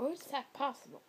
How is that possible?